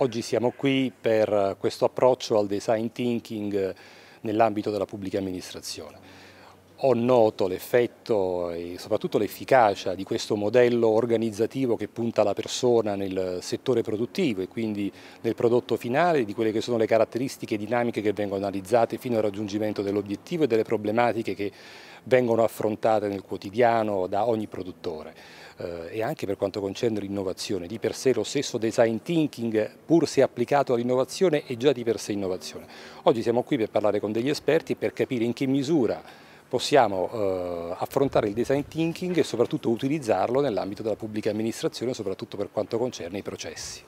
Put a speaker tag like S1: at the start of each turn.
S1: Oggi siamo qui per questo approccio al design thinking nell'ambito della pubblica amministrazione. Ho noto l'effetto e soprattutto l'efficacia di questo modello organizzativo che punta alla persona nel settore produttivo e quindi nel prodotto finale, di quelle che sono le caratteristiche dinamiche che vengono analizzate fino al raggiungimento dell'obiettivo e delle problematiche che vengono affrontate nel quotidiano da ogni produttore eh, e anche per quanto concerne l'innovazione. Di per sé lo stesso design thinking, pur se applicato all'innovazione, è già di per sé innovazione. Oggi siamo qui per parlare con degli esperti e per capire in che misura possiamo eh, affrontare il design thinking e soprattutto utilizzarlo nell'ambito della pubblica amministrazione, soprattutto per quanto concerne i processi.